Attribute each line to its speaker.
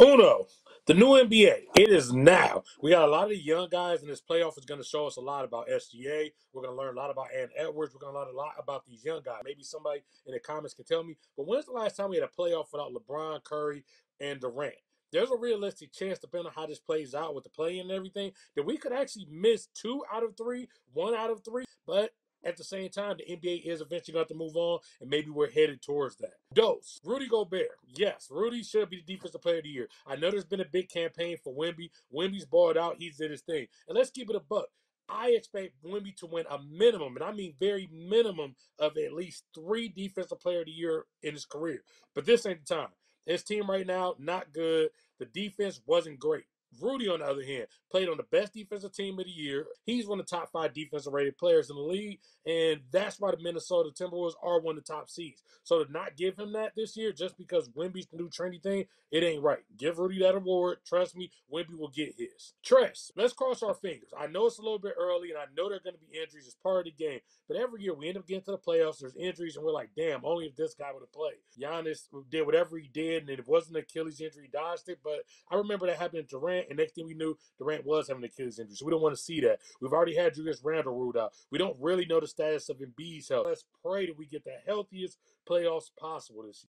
Speaker 1: Uno, the new NBA. It is now. We got a lot of young guys, and this playoff is going to show us a lot about SGA. We're going to learn a lot about Ant Edwards. We're going to learn a lot about these young guys. Maybe somebody in the comments can tell me. But when's the last time we had a playoff without LeBron, Curry, and Durant? There's a realistic chance, depending on how this plays out with the play and everything, that we could actually miss two out of three, one out of three. But at the same time, the NBA is eventually going to move on, and maybe we're headed towards that. Dose, Rudy Gobert. Yes, Rudy should be the defensive player of the year. I know there's been a big campaign for Wemby. Wemby's balled out. He's did his thing. And let's keep it a buck. I expect Wemby to win a minimum, and I mean very minimum, of at least three defensive player of the year in his career. But this ain't the time. His team right now, not good. The defense wasn't great. Rudy, on the other hand, played on the best defensive team of the year. He's one of the top five defensive rated players in the league, and that's why the Minnesota Timberwolves are one of the top seeds. So to not give him that this year just because Wemby's the new trendy thing, it ain't right. Give Rudy that award. Trust me, Wemby will get his. Tress, let's cross our fingers. I know it's a little bit early, and I know there are going to be injuries. It's part of the game. But every year we end up getting to the playoffs, there's injuries, and we're like, damn, only if this guy would have played. Giannis did whatever he did, and it wasn't Achilles injury, he dodged it. But I remember that happened to Durant, and next thing we knew, Durant was having an Achilles injury. So we don't want to see that. We've already had Julius Randle ruled out. We don't really know the status of Embiid's health. Let's pray that we get the healthiest playoffs possible this year.